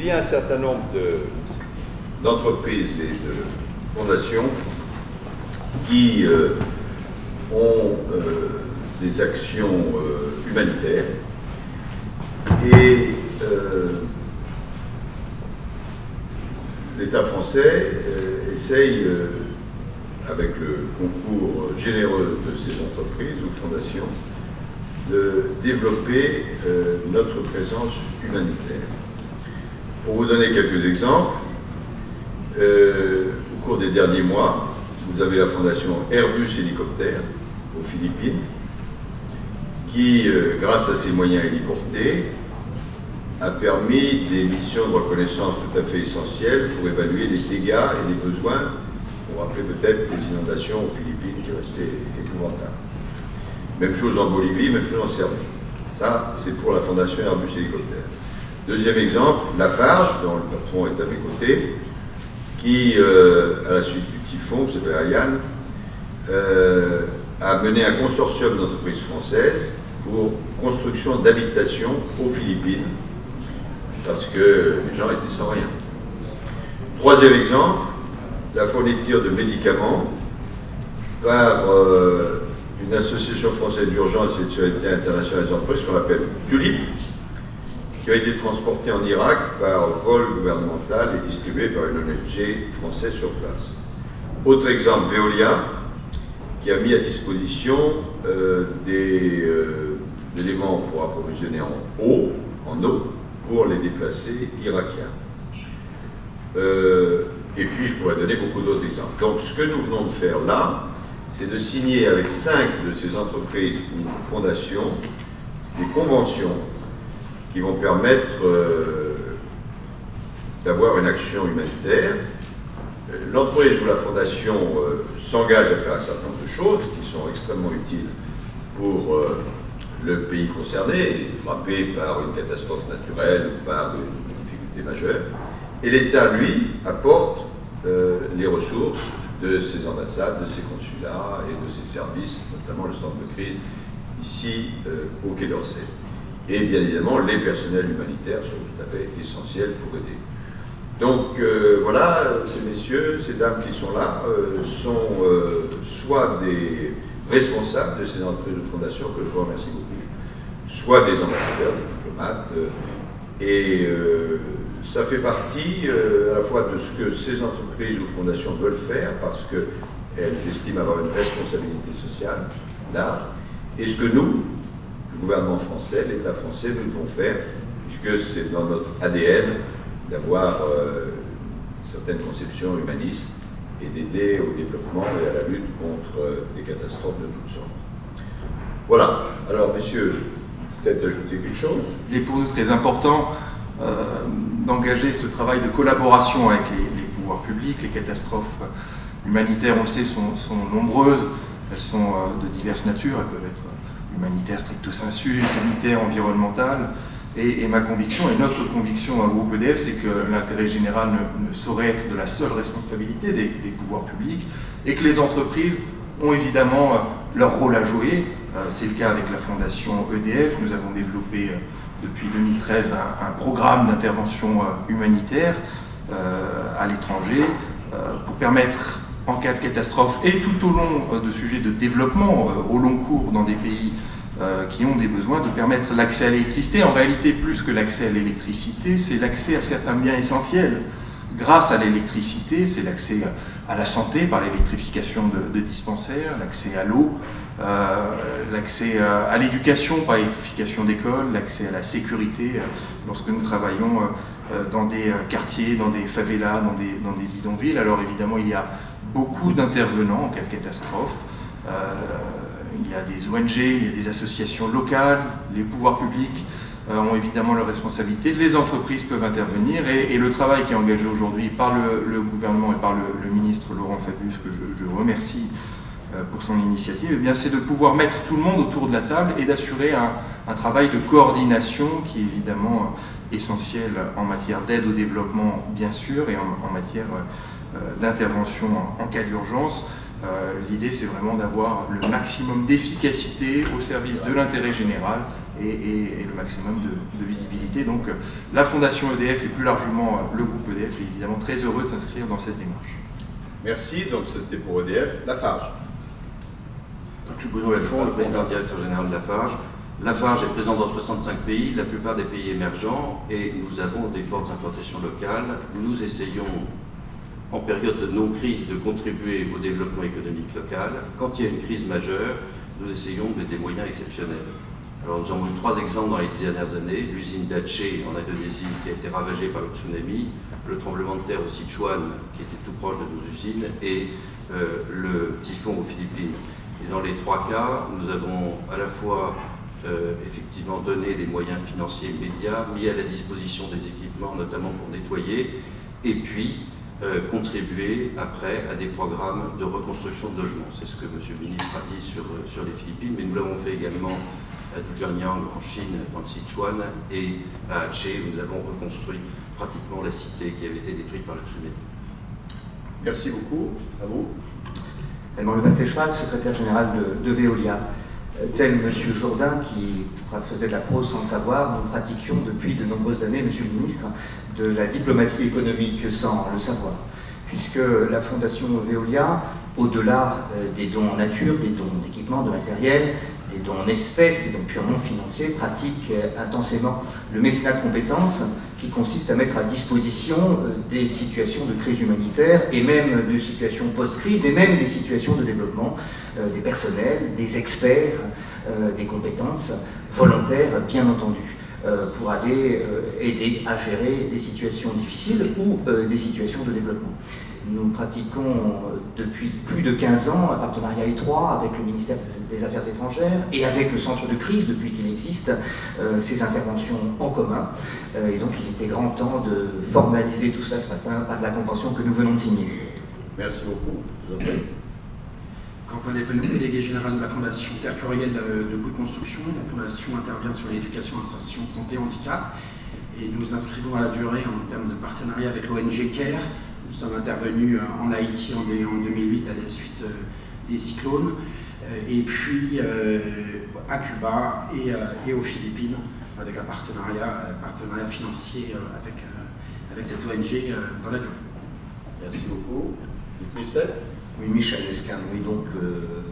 il y a un certain nombre d'entreprises et de fondations qui euh, ont euh, des actions euh, humanitaires et l'État français essaye, avec le concours généreux de ces entreprises ou fondations, de développer notre présence humanitaire. Pour vous donner quelques exemples, au cours des derniers mois, vous avez la fondation Airbus Hélicoptère aux Philippines, qui, euh, grâce à ses moyens héliportés, a permis des missions de reconnaissance tout à fait essentielles pour évaluer les dégâts et les besoins. Vous rappeler peut-être les inondations aux Philippines qui ont été épouvantables. Même chose en Bolivie, même chose en Serbie. Ça, c'est pour la fondation Airbus Hélicoptère. Deuxième exemple, Lafarge, dont le patron est à mes côtés, qui, euh, à la suite du typhon, qui s'appelle Ariane, euh, a mené un consortium d'entreprises françaises pour construction d'habitations aux Philippines, parce que les gens étaient sans rien. Troisième exemple, la fourniture de médicaments par euh, une association française d'urgence et de solidarité internationale des entreprises qu'on appelle TULIP, a été transporté en Irak par vol gouvernemental et distribué par une ONG française sur place. Autre exemple, Veolia, qui a mis à disposition euh, des euh, éléments pour approvisionner en eau, en eau pour les déplacés irakiens. Euh, et puis, je pourrais donner beaucoup d'autres exemples. Donc, ce que nous venons de faire là, c'est de signer avec cinq de ces entreprises ou fondations des conventions qui vont permettre euh, d'avoir une action humanitaire. L'entreprise ou la fondation euh, s'engage à faire un certain nombre de choses qui sont extrêmement utiles pour euh, le pays concerné, frappé par une catastrophe naturelle ou par une difficulté majeure. Et l'État, lui, apporte les ressources de ses ambassades, de ses consulats et de ses services, notamment le centre de crise ici au Quai d'Orsay. Et bien évidemment, les personnels humanitaires sont tout à fait essentiels pour aider. Donc euh, voilà, ces messieurs, ces dames qui sont là, euh, sont euh, soit des responsables de ces entreprises de fondation, que je vous remercie beaucoup, soit des ambassadeurs, des diplomates, et ça fait partie à la fois de ce que ces entreprises ou fondations veulent faire, parce qu'elles estiment avoir une responsabilité sociale large, et ce que nous, gouvernement français, l'État français, nous devons faire, puisque c'est dans notre ADN d'avoir euh, certaines conceptions humanistes et d'aider au développement et à la lutte contre euh, les catastrophes de toutes sortes. Voilà. Alors, messieurs, peut-être ajouter quelque chose? Il est pour nous très important euh, d'engager ce travail de collaboration avec les, pouvoirs publics. Les catastrophes humanitaires, on le sait, sont, sont nombreuses. Elles sont de diverses natures. Elles peuvent être humanitaire stricto sensu, sanitaire, environnemental. Et, ma conviction, et notre conviction à groupe EDF, c'est que l'intérêt général ne, saurait être de la seule responsabilité des, pouvoirs publics et que les entreprises ont évidemment euh, leur rôle à jouer. Euh, c'est le cas avec la fondation EDF. Nous avons développé euh, depuis 2013 un, programme d'intervention humanitaire à l'étranger pour permettre en cas de catastrophe et tout au long euh, de sujets de développement euh, au long cours dans des pays euh, qui ont des besoins, de permettre l'accès à l'électricité. En réalité, plus que l'accès à l'électricité, c'est l'accès à certains biens essentiels. Grâce à l'électricité, c'est l'accès à la santé par l'électrification de, dispensaires, l'accès à l'eau, l'accès à l'éducation par l'électrification d'écoles, l'accès à la sécurité lorsque nous travaillons dans des quartiers, dans des favelas, dans des, dans des bidonvilles. Alors évidemment, il y a beaucoup d'intervenants en cas de catastrophe. Euh, il y a des ONG, il y a des associations locales, les pouvoirs publics euh, ont évidemment leurs responsabilités, les entreprises peuvent intervenir et, le travail qui est engagé aujourd'hui par le, gouvernement et par le, ministre Laurent Fabius, que je, remercie euh, pour son initiative, eh c'est de pouvoir mettre tout le monde autour de la table et d'assurer un, travail de coordination qui est évidemment essentiel en matière d'aide au développement, bien sûr, et en matière d'intervention en, cas d'urgence. Euh, l'idée, c'est vraiment d'avoir le maximum d'efficacité au service de l'intérêt général et, le maximum de, visibilité. Donc la Fondation EDF et plus largement le groupe EDF est évidemment très heureux de s'inscrire dans cette démarche. Merci, donc c'était pour EDF. Lafarge. Donc, je suis Bruno Lafont, le président directeur général de Lafarge. Lafarge est présent dans 65 pays, la plupart des pays émergents, et nous avons des fortes implantations locales. Nous essayons, en période de non-crise, de contribuer au développement économique local. Quand il y a une crise majeure, nous essayons de mettre des moyens exceptionnels. Alors nous avons eu trois exemples dans les dix dernières années. L'usine d'Aceh en Indonésie qui a été ravagée par le tsunami, le tremblement de terre au Sichuan qui était tout proche de nos usines et euh, le typhon aux Philippines. Et dans les trois cas, nous avons à la fois euh, effectivement donné des moyens financiers immédiats, mis à la disposition des équipements, notamment pour nettoyer, et puis euh, contribuer après à des programmes de reconstruction de logements. C'est ce que M. le ministre a dit sur, sur les Philippines, mais nous l'avons fait également à Zhejiang en Chine, dans le Sichuan, et à Aceh, où nous avons reconstruit pratiquement la cité qui avait été détruite par le tsunami. Merci beaucoup. À vous. Edmond Le secrétaire général de, de Veolia. Tel M. Jourdain qui faisait de la prose sans savoir, nous pratiquions depuis de nombreuses années, Monsieur le ministre, de la diplomatie économique sans le savoir. Puisque la Fondation Veolia, au-delà euh, des dons en nature, des dons d'équipement, de matériel, des dons en espèces, des dons purement financiers, pratique euh, intensément le mécénat de compétences qui consiste à mettre à disposition euh, des situations de crise humanitaire et même de situations post-crise et même des situations de développement euh, des personnels, des experts, des compétences volontaires bien entendu pour aller aider à gérer des situations difficiles ou des situations de développement. Nous pratiquons euh, depuis plus de 15 ans un partenariat étroit avec le ministère des Affaires étrangères et avec le centre de crise depuis qu'il existe euh, ces interventions en commun. Euh, et donc il était grand temps de formaliser tout cela ce matin par la convention que nous venons de signer. Merci beaucoup. Quant à le délégué général de la Fondation Terre Plurielle de Bout de Construction, la Fondation intervient sur l'éducation, insertion, santé, handicap. Et nous inscrivons à la durée en termes de partenariat avec l'ONG CARE, nous sommes intervenus euh, en Haïti en 2008 à la suite euh, des cyclones, euh, et puis à Cuba et, aux Philippines avec un partenariat, partenariat financier avec, avec cette ONG dans la durée. Merci beaucoup. Michel? Oui, Michel Lesquin. Oui, donc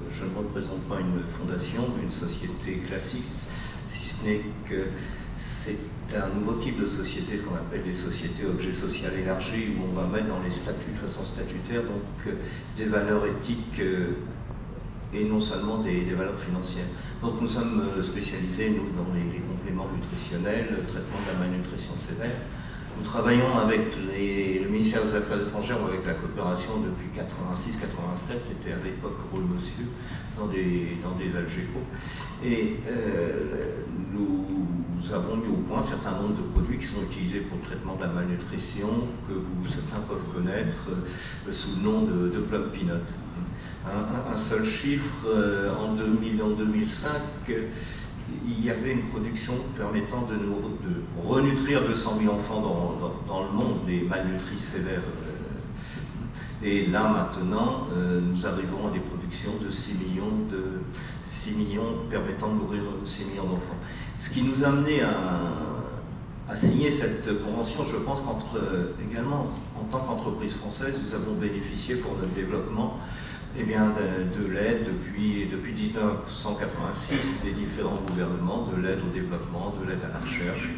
je ne représente pas une fondation, mais une société classique, si ce n'est que c'est un nouveau type de société, ce qu'on appelle des sociétés objets social élargis, où on va mettre dans les statuts de façon statutaire donc, euh, des valeurs éthiques euh, et non seulement des, valeurs financières. Donc nous sommes euh, spécialisés, nous, dans les, compléments nutritionnels, le traitement de la malnutrition sévère. Nous travaillons avec le ministère des Affaires étrangères, avec la coopération depuis 86-87, c'était à l'époque Rôle Monsieur, dans des, dans des. Et nous avons mis au point un certain nombre de produits qui sont utilisés pour le traitement de la malnutrition, que vous, certains peuvent connaître euh, sous le nom de, de plum peanut. Un, seul chiffre, euh, en, 2000, en 2005, il y avait une production permettant de, nous, renutrir 200 000 enfants dans, le monde des malnutris sévères. Euh. Et là, maintenant, nous arrivons à des productions de 6 millions, de, 6 millions permettant de nourrir 6 millions d'enfants. Ce qui nous a amené à, signer cette convention, je pense qu'entre également en tant qu'entreprise française, nous avons bénéficié pour notre développement eh bien, de, l'aide depuis, depuis 1986 des différents gouvernements, de l'aide au développement, de l'aide à la recherche,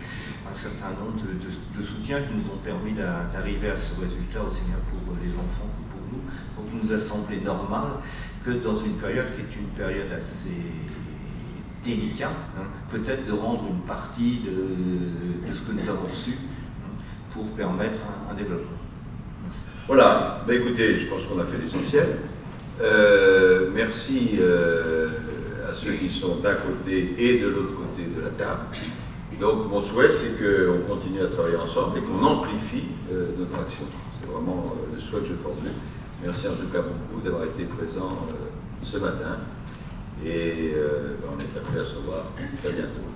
un certain nombre de, soutiens qui nous ont permis d'arriver à ce résultat aussi bien pour les enfants que pour nous. Donc il nous a semblé normal que dans une période qui est une période assez délicat, hein, peut-être de rendre une partie de, ce que nous avons reçu hein, pour permettre un, développement. Voilà, bah, écoutez, je pense qu'on a fait l'essentiel. Euh, merci euh, à ceux qui sont d'un côté et de l'autre côté de la table. Donc mon souhait, c'est qu'on continue à travailler ensemble et qu'on amplifie euh, notre action. C'est vraiment le souhait que je formule. Merci en tout cas beaucoup d'avoir été présent ce matin et euh, on est appelé à se revoir très bientôt.